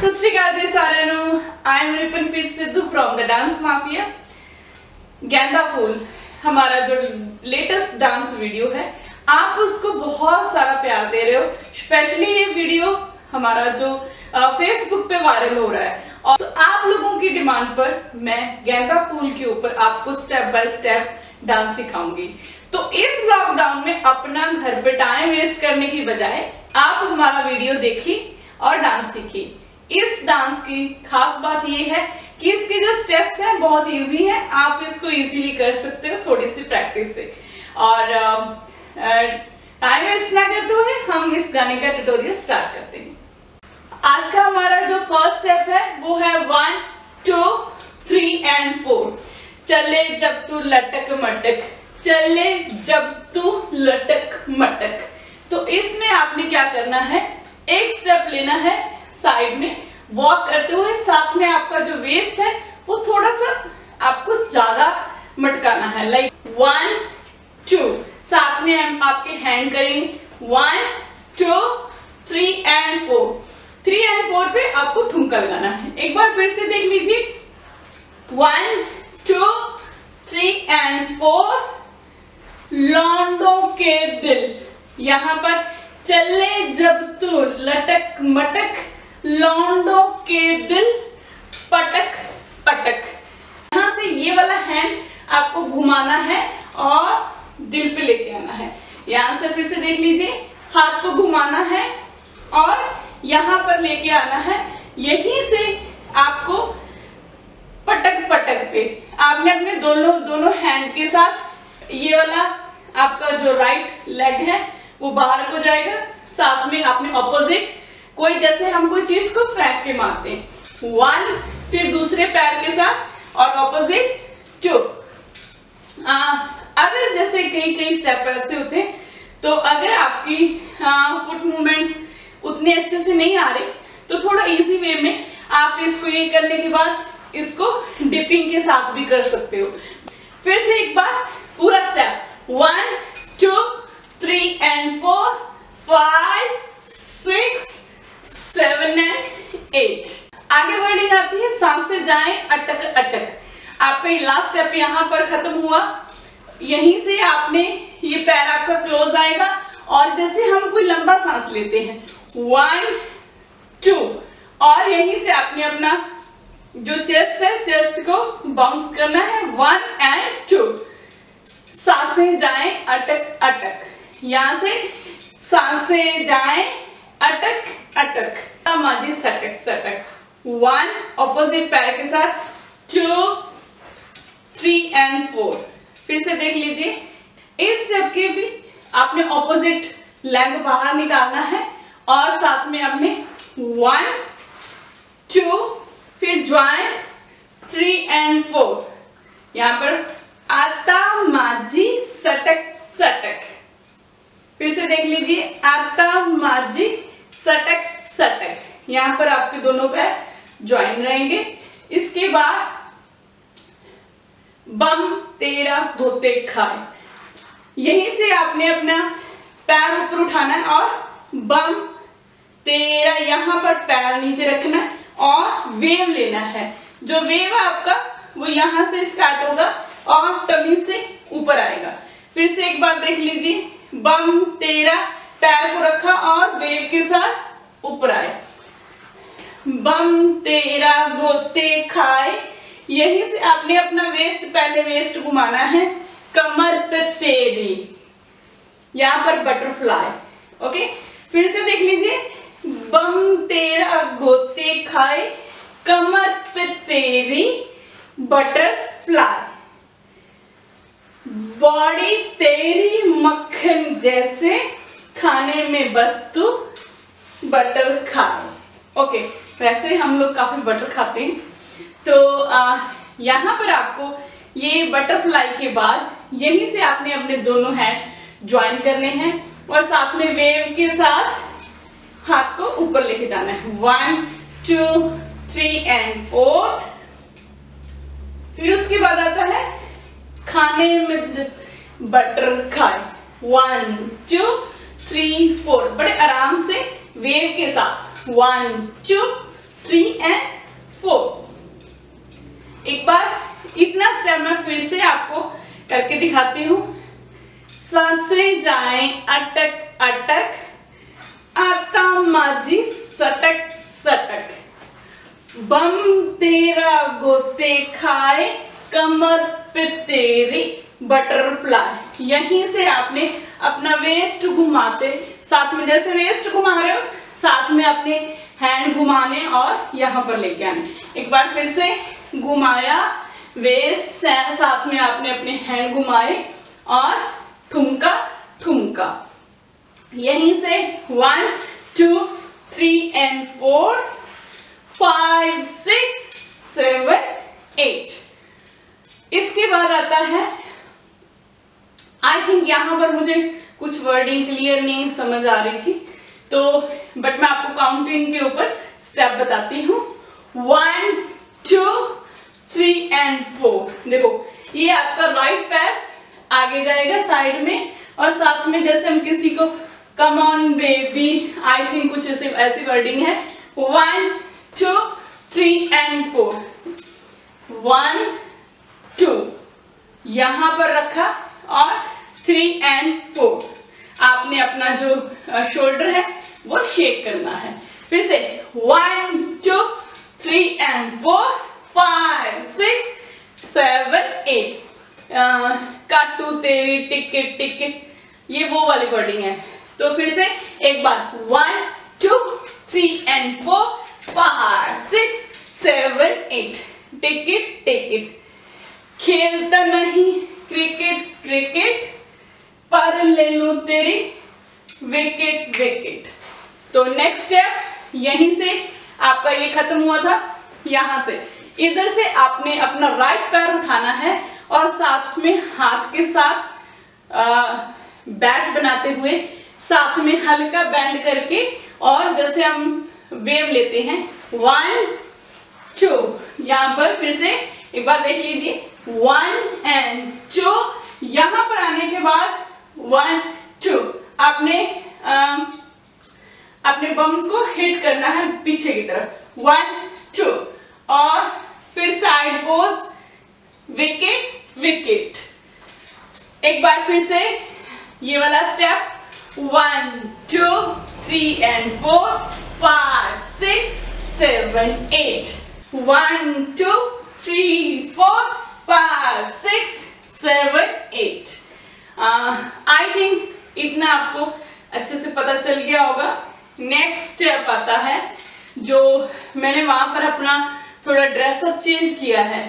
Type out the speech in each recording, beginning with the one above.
ਸਤਿ ਸ਼੍ਰੀ ਅਕਾਲ ਜੀ ਸਾਰਿਆਂ ਨੂੰ I am Ripanpreet Sidhu from the dance mafia Genda Phool हमारा जो लेटेस्ट डांस वीडियो है आप उसको बहुत सारा प्यार दे रहे हो स्पेशली ये वीडियो हमारा जो फेसबुक पे वायरल हो रहा है और तो आप लोगों की डिमांड पर मैं गेंदा फूल के ऊपर आपको स्टेप बाय स्टेप डांस सिखाऊंगी तो इस लॉकडाउन में अपना घर पे टाइम वेस्ट करने की बजाय आप हमारा वीडियो देखिए और डांस सीखिए इस डांस की खास बात यह है कि इसके जो स्टेप्स हैं बहुत इजी हैं। आप इसको इजीली कर सकते हो थोड़ी सी प्रैक्टिस से। और टाइम वेस्ट ना करते हुए हम इस गाने का ट्यूटोरियल स्टार्ट करते हैं। आज का हमारा जो फ़र्स्ट स्टेप है, वो है one two three and four चले जब तू लटक मटक, चले जब तू लटक मटक। तो इसमें आपने क्या करना है? एक स्टेप लेना है साइड में वॉक करते हुए, साथ में आपका जो वेस्ट है, वो थोड़ा सा आपको ज़्यादा मटकाना है। लाइक वन टू साथ में हम आपके हैंड करेंगे। One two three and four three and four पे आपको ठुमका लगाना है। एक बार फिर से देख लीजिए। One two three and four लॉन्डो के दिल। यहाँ पर चले जब तू लटक मटक लौंडो के दिल पटक पटक। यहाँ से ये वाला हैंड आपको घुमाना है और दिल पे लेके आना है। यहाँ से फिर से देख लीजिए, हाथ को घुमाना है और यहाँ पर लेके आना है। यहीं से आपको पटक पटक पे आपने अपने दोनों दोनों हैंड के साथ ये वाला आपका जो राइट लेग है, वो बाहर को जाएगा, साथ में आपने ऑपोजिट कोई जैसे हम कोई चीज़ को फेंक के मारते वन फिर दूसरे पैर के साथ, और ऑपोजिट टू अगर जैसे कई कई स्टेप ऐसे होते हैं तो अगर आपकी फुट मूवमेंट्स उतने अच्छे से नहीं आ रही तो थोड़ा इजी वे में आप इसको ये करने के बाद इसको डिपिंग के साथ भी कर सकते हो। फिर से एक बार, पूरा step one two three and four five six seven and eight आगे वर्डिंग आती है, सांस से जाए, अटक अटक। आपका ये लास्ट स्टेप यहाँ पर खत्म हुआ। यहीं से आपने ये पैर आपका क्लोज आएगा और जैसे हम कोई लंबा सांस लेते हैं। वन टू और यहीं से आपने अपना जो चेस्ट है चेस्ट को बाउंस करना है। वन एंड टू साँसें जाए, अटक अटक। यहाँ से साँसें जाए, अटक अटक। माजी सटक सटक वन ऑपोजिट पैर के साथ टू थ्री एंड फोर फिर से देख लीजिए, इस स्टेप के भी आपने ऑपोजिट लेग बाहर निकालना है, और साथ में आपने वन टू फिर ज्वाइन थ्री एंड फोर यहाँ पर आता माजी सटक सटक फिर से देख लीजिए, आता माजी सटक सटक यहाँ पर आपके दोनों पैर ज्वाइन रहेंगे। इसके बाद बम तेरा होते खाए। यहीं से आपने अपना पैर ऊपर उठाना है और बम तेरा यहाँ पर पैर नीचे रखना और वेव लेना है। जो वेव है आपका, वो यहाँ से स्टार्ट होगा और टमी से ऊपर आएगा। फिर से एक बार देख लीजिए। बम तेरा पैर को रखा और वेव के साथ ऊपर आए। बम तेरा गोते खाए, यहीं से आपने अपना वेस्ट पहले वेस्ट घुमाना है। कमर तेरी, यहाँ पर बटरफ्लाई ओके फिर से देख लीजिए। बम तेरा गोते खाए, कमर तेरी बटरफ्लाई बॉडी तेरी मक्खन जैसे, खाने में बस तू बटर खाए ओके वैसे हम लोग काफ़ी बटर खाते हैं। तो यहाँ पर आपको ये बटरफ्लाई के बाद यहीं से आपने अपने दोनों हैंड ज्वाइन करने हैं और साथ में वेव के साथ हाथ को ऊपर लेके जाना है। One two three and four फिर उसके बाद आता है खाने में बटर खाए। वन टू थ्री फोर बड़े आराम से वेव के साथ। One two three and four एक बार इतना स्टेप मैं फिर से आपको करके दिखाती हूँ। साँसें जाए, अटक अटक। आता माझी सटक सटक। बम तेरा गोते खाए, कमर पे तेरी बटरफ्लाई यहीं से आपने अपना वेस्ट घुमाते। साथ में जैसे वेस्ट घुमा रहे हो, साथ में अपने हैंड घुमाने और यहाँ पर लेके आने। एक बार फिर से घुमाया वेस्ट साथ में आपने अपने हैंड घुमाए और ठुमका ठुमका। यहीं से one two three and four five six seven eight इसके बाद आता है आई थिंक यहाँ पर मुझे कुछ वर्डिंग क्लियर नहीं समझ आ रही थी। तो बट मैं आपको काउंटिंग के ऊपर स्टेप बताती हूँ। One two three and four देखो, ये आपका राइट पैर आगे जाएगा साइड में और साथ में जैसे हम किसी को come on baby I think कुछ ऐसे, ऐसी वर्डिंग है। One two three and four one two यहाँ पर रखा और थ्री एंड फोर। आपने अपना जो शोल्डर है, वो शेक करना है। फिर से one two three and four five six seven eight काटू तेरी टिकट टिकट ये वो वाली वर्डिंग है। तो फिर से, एक बार one two three and four five six seven eight ticket ticket खेलता नहीं क्रिकेट क्रिकेट पर ले लू तेरी विकेट विकेट तो नेक्स्ट स्टेप यहीं से आपका ये खत्म हुआ था, यहाँ से। इधर से आपने अपना राइट पैर उठाना है और साथ में हाथ के साथ बैट बनाते हुए साथ में हल्का बैंड करके और जैसे हम वेव लेते हैं। वन टू यहाँ पर फिर से एक बार देख लीजिए। वन एंड टू यहाँ पर आने के बाद वन टू आपने आ, अपने बम्स को हिट करना है पीछे की तरफ़. वन टू और फिर साइड पोज विकेट विकेट एक बार फिर से ये वाला step one two three and four five six seven eight one two three four five six seven eight I think इतना आपको अच्छे से पता चल गया होगा। नेक्स्ट स्टेप आता है जो मैंने वहाँ पर अपना थोड़ा ड्रेसअप चेंज किया है।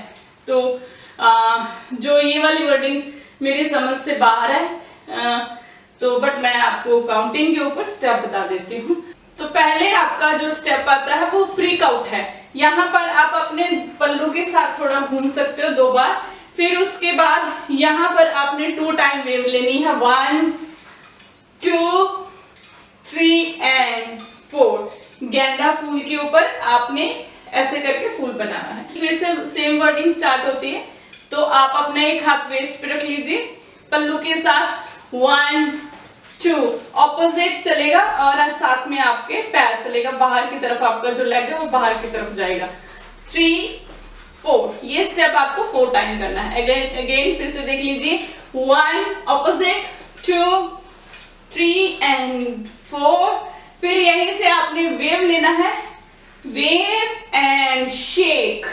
तो आ, जो ये वाली वर्डिंग मेरी समझ से बाहर है आ, तो बट मैं आपको काउंटिंग के ऊपर स्टेप बता देती हूँ। तो पहले आपका जो स्टेप आता है वो फ्रीक आउट है। यहाँ पर आप अपने पल्लू के साथ थोड़ा घूम सकते हो दो बार फिर उसके बाद यहाँ पर आपने टू टाइम वेव लेनी है. One two three and four गेंदा फूल के ऊपर आपने ऐसे करके फूल बनाना है. फिर से सेम वर्डिंग स्टार्ट होती है. तो आप अपना एक हाथ वेस्ट पे रख लीजिए. पल्लू के साथ वन टू ऑपोजिट चलेगा और साथ में आपके पैर चलेगा. बाहर की तरफ़ आपका जो लेग है वो बाहर की तरफ़ जाएगा. थ्री फोर ये स्टेप आपको फोर टाइम करना है. अगेन अगेन फिर से देख लीजिए. One opposite two three and four फिर यहीं से आपने वेव लेना है. Wave and shake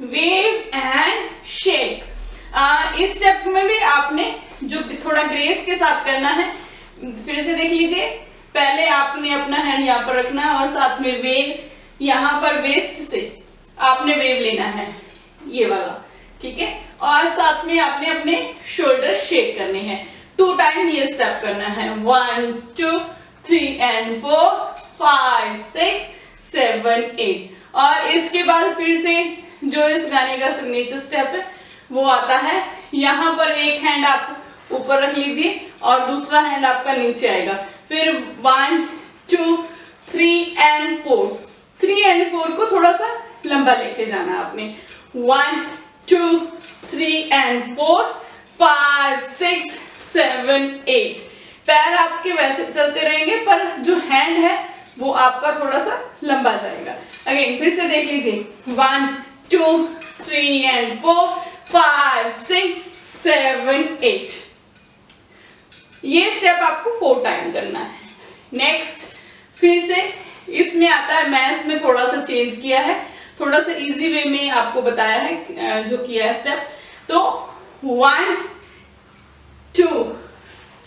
wave and shake इस स्टेप में भी आपने जो थोड़ा ग्रेस के साथ करना है, फिर से देख लीजिए. पहले आपने अपना हैंड यहाँ पर रखना है और साथ में वेव यहाँ पर वेस्ट से. आपने वेव लेना है, ये वाला, ठीक है? और साथ में आपने अपने शोल्डर शेक करने हैं। टू टाइम ये स्टेप करना है। One two three and four five six seven eight और इसके बाद फिर से जो इस गाने का सिग्नेचर स्टेप है, वो आता है। यहाँ पर एक हैंड आप ऊपर रख लीजिए और दूसरा हैंड आपका नीचे आएगा। फिर one two three and four three and four को थोड़ा सा लंबा लेके जाना आपने। One two three and four five six seven eight पैर आपके वैसे चलते रहेंगे, पर जो हैंड है, वो आपका थोड़ा सा लंबा जाएगा। अगेन फिर से देख लीजिए। One two three and four five six seven eight ये स्टेप आपको फोर टाइम करना है। नेक्स्ट फिर से इसमें आता है मैं इसमें थोड़ा सा चेंज किया है। थोड़ा सा इजी वे में आपको बताया है जो किया है स्टेप तो वन टू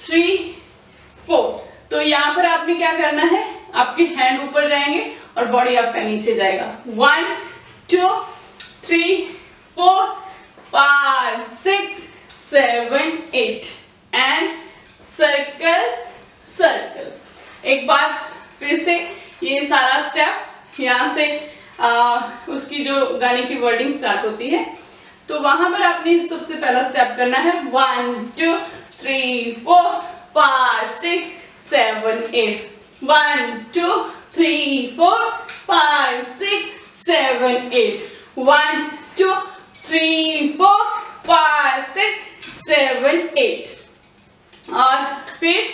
थ्री फोर तो यहाँ पर आपने क्या करना है? आपके हैंड ऊपर जाएँगे और बॉडी आपका नीचे जाएगा. One two three four five six seven eight and circle circle एक बार फिर से ये सारा स्टेप यहाँ से आ, उसकी जो गाने की वर्डिंग स्टार्ट होती है तो वहाँ पर आपने सबसे पहला स्टेप करना है। One two three four five six seven eight one two three four five six seven eight one two three four five six seven eight और फिर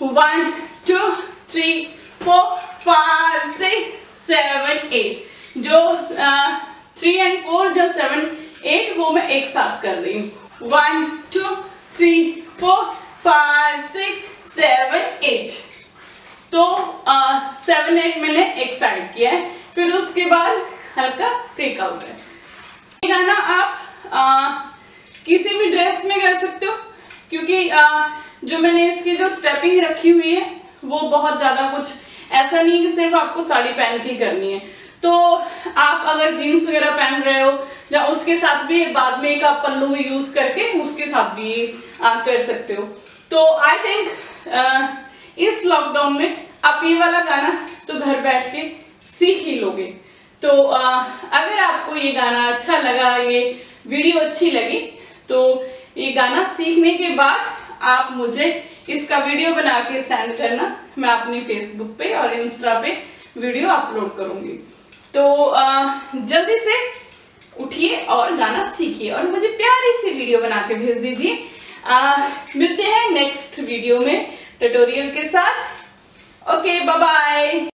one two three four five six seven eight जो three and four जो seven eight वो मैं एक साथ कर रही हूँ। One two three four five six seven eight तो सेवन एट मैंने एक साइड किया है। फिर उसके बाद हल्का ब्रेक आउट है। ये गाना आप आ, किसी भी ड्रेस में कर सकते हो क्योंकि आ, जो मैंने इसकी जो स्टेपिंग रखी हुई है वो बहुत ज़्यादा कुछ ऐसा नहीं कि सिर्फ़ आपको साड़ी पहन के करनी है। तो आप अगर जीन्स वगैरह पहन रहे हो या उसके साथ भी बाद में एक आप पल्लू यूज़ करके उसके साथ भी आ, कर सकते हो। तो आई थिंक इस लॉकडाउन में आप ये वाला गाना तो घर बैठ के सीख ही लोगे। तो आ, अगर आपको ये गाना अच्छा लगा ये वीडियो अच्छी लगी तो ये गाना सीखने के बाद आप मुझे इसका वीडियो बना के सेंड करना। मैं अपनी फेसबुक पे और इंस्टा पे वीडियो अपलोड करूँगी। तो जल्दी से उठिए और गाना सीखिए और मुझे प्यारी सी वीडियो बना के भेज दीजिए। मिलते हैं नेक्स्ट वीडियो में ट्यूटोरियल के साथ। Okay bye bye